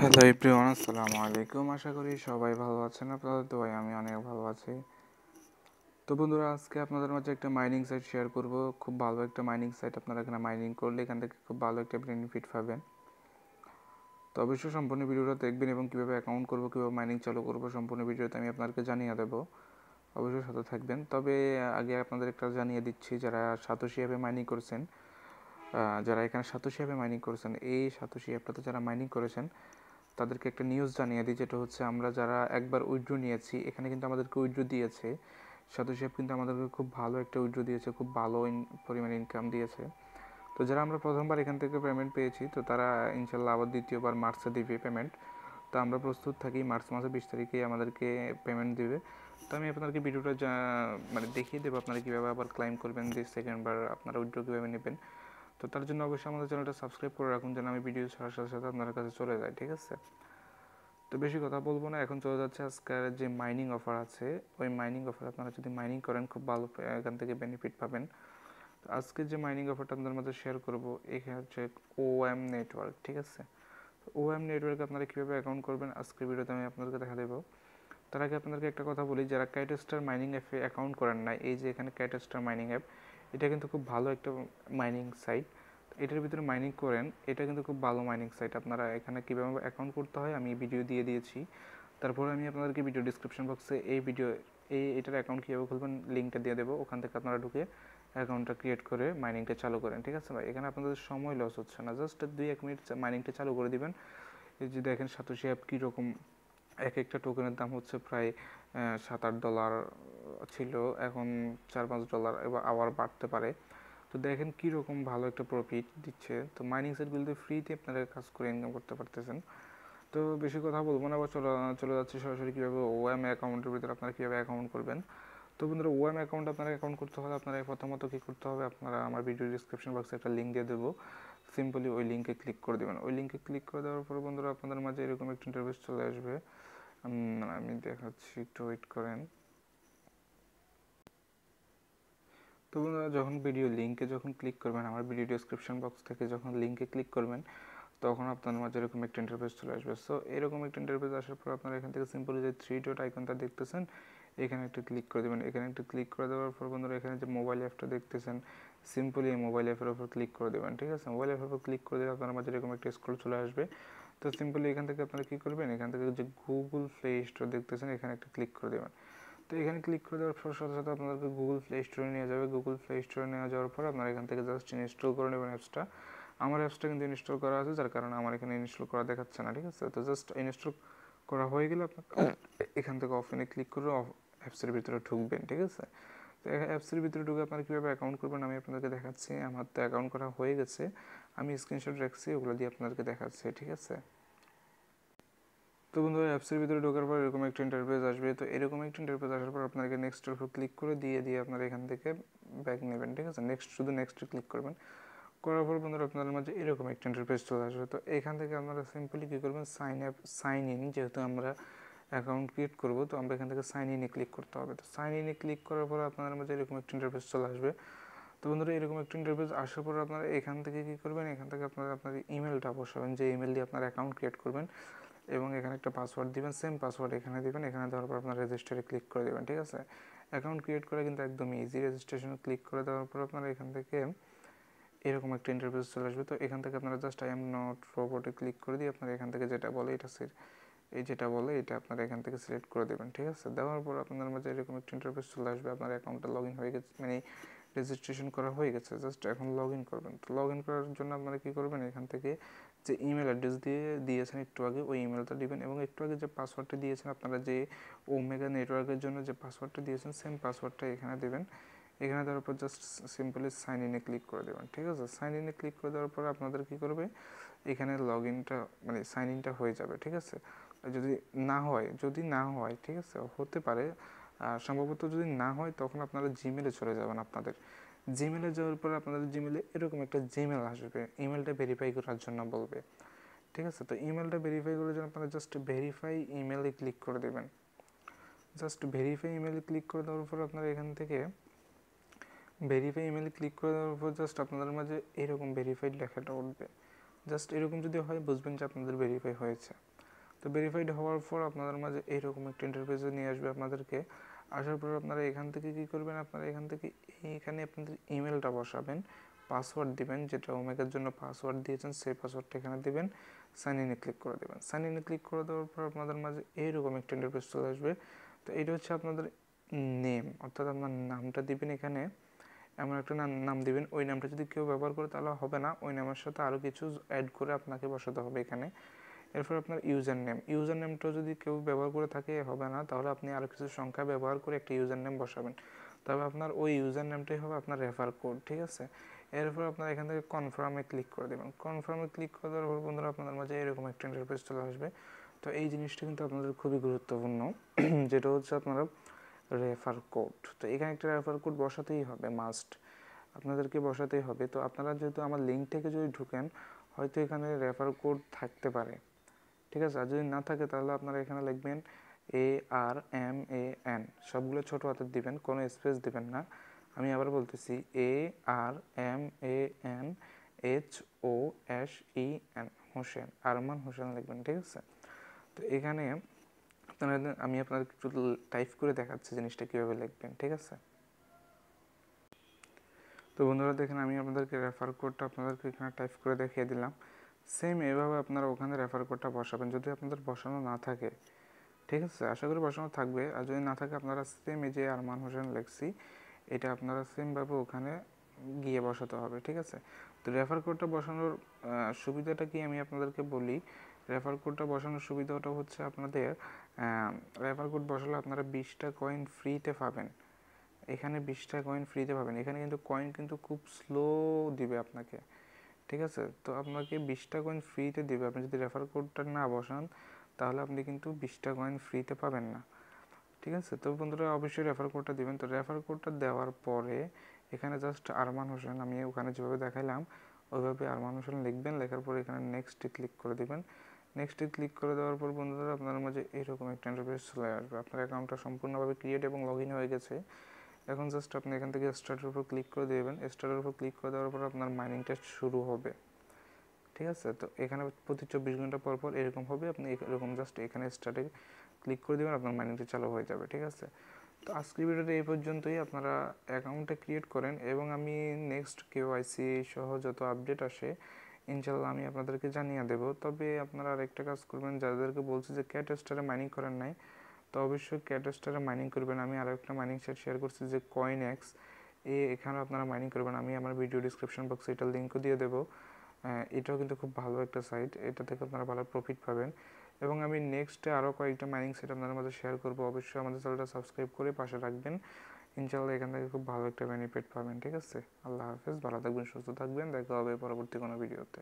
Hello everyone, আসসালামু আলাইকুম। আশা করি সবাই ভালো আছেন। আপনাদের তো ভাই আমি অনেক ভালো আছি। তো বন্ধুরা, আজকে আপনাদের মাঝে একটা মাইনিং সাইট শেয়ার করব। খুব ভালো একটা মাইনিং সাইট আপনারা এখানে মাইনিং করলে এখান থেকে খুব ভালো একটা বেনিফিট পাবেন। তো অবশ্যই সম্পূর্ণ ভিডিওটা দেখবেন এবং কীভাবে অ্যাকাউন্ট করব, কীভাবে মাইনিং চালু করব সম্পূর্ণ ভিডিওতে আমি আপনাদেরকে জানিয়ে দেবো। অবশ্যই সাথে থাকবেন। তবে আগে আপনাদের একটা জানিয়ে দিচ্ছি, যারা সাতোশি অ্যাপে মাইনিং করছেন যারা এখানে সাতোশি অ্যাপে মাইনিং করেছেন, এই সাতোশি অ্যাপটাতে যারা মাইনিং করেছেন, তাদেরকে একটা নিউজ জানিয়ে দিই, যেটা হচ্ছে আমরা যারা একবার উইড্রো নিয়েছি, এখানে কিন্তু আমাদেরকে উইড্রো দিয়েছে। সাতোশি অ্যাপ কিন্তু আমাদেরকে খুব ভালো একটা উইড্রো দিয়েছে, খুব ভালো পরিমাণে ইনকাম দিয়েছে। তো যারা আমরা প্রথমবার এখান থেকে পেমেন্ট পেয়েছি, তো তারা ইনশাল্লাহ আবার দ্বিতীয়বার মার্চে দিবে পেমেন্ট তো আমরা প্রস্তুত থাকি, মার্চ মাসের বিশ তারিখে আমাদেরকে পেমেন্ট দিবে। তো আমি আপনাদেরকে ভিডিওটা মানে দেখিয়ে দেবো, আপনারা কীভাবে আবার ক্লাইম করবেন, যে সেকেন্ডবার আপনারা উইড্রো কীভাবে নেবেন। তো তার জন্য অবশ্যই আমাদের চ্যানেলটা সাবস্ক্রাইব করে রাখুন, যেন আমি ভিডিও ছাড়ার সাথে সাথে আপনার কাছে চলে যায়, ঠিক আছে? তো বেশি কথা বলব না, এখন চলে যাচ্ছে আজকের যে মাইনিং অফার আছে, ওই মাইনিং অফার আপনারা যদি মাইনিং করেন, খুব ভালো, এখান থেকে বেনিফিট পাবেন। তো আজকে যে মাইনিং অফারটা আপনাদের মধ্যে শেয়ার করব এখানে হচ্ছে ও এম নেটওয়ার্ক ঠিক আছে? ও এম নেটওয়ার্ক আপনারা কীভাবে অ্যাকাউন্ট করবেন, আজকের ভিডিওতে আমি আপনাদেরকে দেখা দেবো। তার আগে আপনাদেরকে একটা কথা বলি, যারা ক্যাটেস্টার মাইনিং অ্যাপে অ্যাকাউন্ট করেন না এই যে এখানে ক্যাটেস্টার মাইনিং অ্যাপ এটা কিন্তু খুব ভালো একটা মাইনিং সাইট এটার ভিতরে মাইনিং করেন, এটা কিন্তু খুব ভালো মাইনিং সাইট আপনারা এখানে কীভাবে অ্যাকাউন্ট করতে হয় আমি ভিডিও দিয়ে দিয়েছি। তারপরে আমি আপনাদেরকে ভিডিও ডিসক্রিপশন বক্সে এই ভিডিও এই, এটার অ্যাকাউন্ট কীভাবে খুলবেন লিঙ্কটা দিয়ে দেবো। ওখান থেকে আপনারা ঢুকে অ্যাকাউন্টটা ক্রিয়েট করে মাইনিংটা চালু করেন, ঠিক আছে ভাই? এখানে আপনাদের সময় লস হচ্ছে না। জাস্ট দুই, এক মিনিট মাইনিংটা চালু করে দিবেন। এই যে দেখেন, সাতোশি অ্যাপ কীরকম এক একটা টোকেনের দাম হচ্ছে প্রায় সাত আট ডলার ছিল, এখন চার পাঁচ ডলার এবার আবার বাড়তে পারে। তো দেখেন কীরকম ভালো একটা প্রফিট দিচ্ছে। তো মাইনিং সাইটগুলোতে ফ্রিতে আপনারা কাজ করে ইনকাম করতে পারতেছেন। তো বেশি কথা বলব না, আবার চলে চলে যাচ্ছে সরাসরি কীভাবে ওএম অ্যাকাউন্টের ভিতরে আপনারা কীভাবে অ্যাকাউন্ট করবেন। তো বন্ধুরা ওএম অ্যাকাউন্ট আপনারা অ্যাকাউন্ট করতে হলে আপনারা প্রথমত কী করতে হবে, আপনারা আমার ভিডিও ডিসক্রিপশন বক্সে একটা লিঙ্ক দিয়ে দেবো। সিম্পলি ওই লিঙ্কে ক্লিক করে দেবেন। ওই লিঙ্কে ক্লিক করে দেওয়ার পরে বন্ধুরা, আপনাদের মাঝে এরকম একটা ইন্টারভিউ চলে আসবে। আমি দেখাচ্ছি, একটু ওয়েট করেন। তো বন্ধুরা, যখন ভিডিও লিঙ্কে যখন ক্লিক করবেন, আমার ভিডিও ডিসক্রিপশন বক্স থেকে যখন লিঙ্কে ক্লিক করবেন, তখন আপনার মাঝে এরকম একটা ইন্টারফেস চলে আসবে। সো এরকম একটা ইন্টারফেস আসার পর আপনারা এখান থেকে সিম্পলি যে থ্রি ডট আইকনটা দেখতেছেন, এখানে একটা ক্লিক করে দেবেন। এখানে একটা ক্লিক করে দেওয়ার পর বন্ধুরা, এখানে যে মোবাইল অ্যাপটা দেখতেছেন সিম্পলি এই মোবাইল অ্যাপের উপর ক্লিক করে দেবেন, ঠিক আছে? মোবাইল অ্যাপের উপর ক্লিক করে দিলে আপনার মাঝে এরকম একটা স্ক্রল চলে আসবে। তো সিম্পলি এখান থেকে আপনারা কী করবেন? এখান থেকে যে গুগল প্লে স্টোর দেখতেছেন এখানে একটা ক্লিক করে দেবেন। তো এখানে ক্লিক করে দেওয়ার পর সাথে সাথে আপনাদেরকে গুগল প্লে স্টোরে নিয়ে যাবে। গুগল প্লে স্টোরে নিয়ে যাওয়ার পর আপনারা এখান থেকে জাস্ট ইনস্টল করে নেবেন অ্যাপসটা আমার অ্যাপসটা কিন্তু ইনস্টল করা আছে যার কারণে আমার এখানে ইনস্টল করা দেখাচ্ছে না ঠিক আছে? তো জাস্ট ইনস্টল করা হয়ে গেলে আপনার এখান থেকে অফিনে ক্লিক করে অ্যাপসের ভিতরে ঢুকবেন ঠিক আছে? তো অ্যাপসের ভিতরে ঢুকে আপনারা কীভাবে অ্যাকাউন্ট করবেন আমি আপনাদেরকে দেখাচ্ছি। আমার তো অ্যাকাউন্ট করা হয়ে গেছে। আমি স্ক্রিনশট রাখছি ওগুলো দিয়ে আপনাদেরকে দেখাচ্ছি ঠিক আছে? তো বন্ধু অ্যাপসের ভিতরে ঢোকার পর এরকম একটা ইন্টারফেস আসবে। তো এরকম একটা ইন্টারফেস আসার পর আপনাকে নেক্সটের উপর ক্লিক করে দিয়ে দিয়ে আপনারা এখান থেকে ব্যাক নেবেন, ঠিক আছে? নেক্সট শুধু নেক্সটে ক্লিক করবেন। করার পর বন্ধুরা, আপনাদের মাঝে এরকম একটা ইন্টারফেস চলে আসবে। তো এখান থেকে আপনারা সিম্পলি কী করবেন? সাইন অ্যাপ সাইন ইন যেহেতু আমরা অ্যাকাউন্ট ক্রিয়েট করব, তো আমরা এখান থেকে সাইন ইনে ক্লিক করতে হবে। তো সাইন ইনে ক্লিক করার পর আপনাদের মাঝে এরকম একটা ইন্টারফেস চলে আসবে। তো বন্ধুরা, এরকম একটা ইন্টারফেস আসার পর আপনারা এখান থেকে কী করবেন? এখান থেকে আপনারা আপনার ইমেলটা বসাবেন, যে ইমেল দিয়ে আপনার অ্যাকাউন্ট ক্রিয়েট করবেন। এবং এখানে একটা পাসওয়ার্ড দিবেন সেম পাসওয়ার্ড এখানে দিবেন, এখানে দেওয়ার পর আপনার রেজিস্টারে ক্লিক করে দেবেন, ঠিক আছে? অ্যাকাউন্ট ক্রিয়েট করা কিন্তু একদম ইজি রেজিস্ট্রেশনে ক্লিক করে দেওয়ার পর আপনারা এখান থেকে এরকম একটা ইন্টারফেস চলে আসবে। তো এখান থেকে আপনারা জাস্ট আই এম নট রোবটে ক্লিক করে দিয়ে আপনারা এখান থেকে যেটা বলে, এটা এই যেটা বলে, এটা আপনারা এখান থেকে সিলেক্ট করে দেবেন, ঠিক আছে? দেওয়ার পর আপনাদের মাঝে এরকম একটা ইন্টারফেস চলে আসবে, আপনার অ্যাকাউন্টটা লগ ইন হয়ে গেছে মানে রেজিস্ট্রেশন করা হয়ে গেছে জাস্ট এখন লগ ইন করবেন। তো লগ ইন করার জন্য আপনারা কী করবেন? এখান থেকে যে ইমেল অ্যাড্রেস দিয়ে দিয়েছেন একটু আগে, ওই ইমেলটা দিবেন এবং একটু আগে যে পাসওয়ার্ডটা দিয়েছেন আপনারা যে ওমেগা নেটওয়ার্কের জন্য যে পাসওয়ার্ডটা দিয়েছেন সেম পাসওয়ার্ডটা এখানে দেবেন। এখানে দেওয়ার পর জাস্ট সিম্পলি সাইন ইনে ক্লিক করে দেবেন, ঠিক আছে? সাইন ইনে ক্লিক করে দেওয়ার পর আপনাদের কী করবে? এখানে লগ ইনটা মানে সাইন ইনটা হয়ে যাবে, ঠিক আছে? যদি না হয়, যদি না হয়, ঠিক আছে? হতে পারে। সম্ভবত যদি না হয়, তখন আপনারা জিমেলে চলে যাবেন আপনাদের। জিমেলে যাওয়ার পর আপনাদের জিমেলে এরকম একটা জিমেল আসবে। ইমেলটা ভেরিফাই করার জন্য বলবে। ঠিক আছে? তো ইমেলটা ভেরিফাই করার জন্য আপনারা জাস্ট ভেরিফাই ইমেলে ক্লিক করে দেবেন। জাস্ট ভেরিফাই ইমেলে ক্লিক করে দেওয়ার পর আপনারা এখান থেকে ভেরিফাই ইমেলে ক্লিক করে দেওয়ার পর জাস্ট আপনাদের মাঝে এরকম ভেরিফাইড লেখাটা উঠবে। জাস্ট এরকম যদি হয়, বুঝবেন যে আপনাদের ভেরিফাই হয়েছে। তো ভেরিফাইড হওয়ার পর আপনাদের মাঝে এরকম একটা ইন্টারফেসে নিয়ে আসবে আপনাদেরকে। আসার পর আপনারা এখান থেকে কী করবেন? আপনারা এখান থেকে এখানে আপনাদের ইমেলটা বসাবেন পাসওয়ার্ড দিবেন, যেটা ওমেগার জন্য পাসওয়ার্ড দিয়েছেন, সেই পাসওয়ার্ডটা এখানে দিবেন সাইন ইনে ক্লিক করে দেবেন। সাইন ইনে ক্লিক করে দেওয়ার পর আপনাদের মাঝে এইরকম একটা ইন্টারফেস চলে আসবে। তো এটা হচ্ছে আপনাদের নেম অর্থাৎ আপনার নামটা দিবেন এখানে, এমন একটা নাম নাম দিবেন। ওই নামটা যদি কেউ ব্যবহার করে তাহলে হবে না, ওই নামের সাথে আরও কিছু অ্যাড করে আপনাকে বসাতে হবে এখানে। এরপর আপনার ইউজার নেম ইউজার নেমটাও যদি কেউ ব্যবহার করে থাকে, হবে না, তাহলে আপনি আরও কিছু সংখ্যা ব্যবহার করে একটা ইউজার নেম বসাবেন। তবে আপনার ওই ইউজার নেমটাই হবে আপনার রেফার কোড ঠিক আছে? এরপর আপনার এখান থেকে কনফার্মে ক্লিক করে দেবেন। কনফার্মে ক্লিক করে দেওয়ার পর বন্ধুরা আপনাদের মাঝে এরকম একটা ইন্টারফেস চলে আসবে। তো এই জিনিসটা কিন্তু আপনাদের খুবই গুরুত্বপূর্ণ, যেটা হচ্ছে আপনারা রেফার কোড তো এখানে একটা রেফার কোড বসাতেই হবে মাস্ট আপনাদেরকে বসাতেই হবে। তো আপনারা যেহেতু আমার লিঙ্ক থেকে যদি ঢুকেন, হয়তো এখানে রেফার কোড থাকতে পারে, ঠিক আছে? আর যদি না থাকে তাহলে আপনারা এখানে লিখবেন এ আর এম এ এন সবগুলো ছোটো হাতের দিবেন, কোনো স্পেস দিবেন না। আমি আবার বলতেছি A R M A N H O S E N Hossain. Arman Hossain লিখবেন, ঠিক আছে? তো এখানে আপনারা আমি আপনাদের একটু টাইপ করে দেখাচ্ছি জিনিসটা কীভাবে লিখবেন, ঠিক আছে? তো বন্ধুরা, দেখেন, আমি আপনাদেরকে রেফার কোডটা আপনাদেরকে এখানে টাইপ করে দেখিয়ে দিলাম। সেম এভাবে আপনারা ওখানে রেফার কোডটা বসাবেন। যদি আপনাদের বসানো না থাকে ঠিক আছে আশা করি বসানো থাকবে। আর যদি না থাকে, আপনারা সেম এই যে আরমান হোসেন লেখছি এটা আপনারা সেমভাবে ওখানে গিয়ে বসাতে হবে, ঠিক আছে? তো রেফার কোডটা বসানোর সুবিধাটা কি আমি আপনাদেরকে বলি? রেফার কোডটা বসানোর সুবিধাটা হচ্ছে আপনাদের রেফার কোড বসালে আপনারা বিশটা কয়েন ফ্রিতে পাবেন। এখানে বিশটা কয়েন ফ্রিতে পাবেন। এখানে কিন্তু কয়েন কিন্তু খুব স্লো দিবে আপনাকে, ঠিক আছে? তো আপনাকে বিশটা কয়েন ফ্রিতে দিবে। আপনি যদি রেফার কোডটা না বসান তাহলে আপনি কিন্তু বিশটা কয়েন ফ্রিতে পাবেন না। ঠিক আছে? তো বন্ধুরা অবশ্যই রেফার কোডটা দিবেন। তো রেফার কোডটা দেওয়ার পরে এখানে জাস্ট আরমান হোসেন, আমি ওখানে যেভাবে দেখাইলাম, ওইভাবে আরমান হোসেন লিখবেন, লেখার পরে এখানে নেক্সটে ক্লিক করে দিবেন। নেক্সটে ক্লিক করে দেওয়ার পর বন্ধুরা আপনার মাঝে এরকম একটা ইন্টারফেস চলে আসবে। আপনার অ্যাকাউন্টটা সম্পূর্ণভাবে ক্রিয়েট এবং লগ ইন হয়ে গেছে। এখন জাস্ট আপনি এখান থেকে স্টার্টের উপর ক্লিক করে দেবেন। স্টার্টের উপর ক্লিক করে দেওয়ার পর আপনার মাইনিং টেস্ট শুরু হবে। ঠিক আছে? তো এখানে প্রতি চব্বিশ ঘণ্টা পর পর এরকম হবে, আপনি এরকম জাস্ট এখানে স্টার্টে ক্লিক করে দেবেন, আপনার মাইনিংটা চালু হয়ে যাবে, ঠিক আছে? তো আজকের ভিডিওটা এই পর্যন্তই। আপনারা অ্যাকাউন্টটা ক্রিয়েট করেন এবং আমি নেক্সট কেওয়াইসি সহ যত আপডেট আসে ইনশাল্লাহ আমি আপনাদেরকে জানিয়ে দেব। তবে আপনারা আরেকটা কাজ করবেন, যাদেরকে বলছি যে ক্যাট স্টারে মাইনিং করেন নাই, তো অবশ্যই ক্যাট স্টারে মাইনিং করবেন। আমি আরও একটা মাইনিং সাইট শেয়ার করছি যে কয়েন এক্স এ এখানে আপনারা মাইনিং করবেন। আমি আমার ভিডিও ডিসক্রিপশন বক্সে এটার লিঙ্কও দিয়ে দেবো। এটাও কিন্তু খুব ভালো একটা সাইট এটা থেকে আপনারা ভালো প্রফিট পাবেন। এবং আমি নেক্সটে আরও কয়েকটা মাইনিং সেট আপনাদের মধ্যে শেয়ার করব। অবশ্যই আমাদের চ্যানেলটা সাবস্ক্রাইব করে পাশে রাখবেন। ইনশাল্লাহ এখান থেকে খুব ভালো একটা বেনিফিট পাবেন, ঠিক আছে? আল্লাহ হাফেজ, ভালো থাকবেন, সুস্থ থাকবেন। দেখা হবে পরবর্তী কোনো ভিডিওতে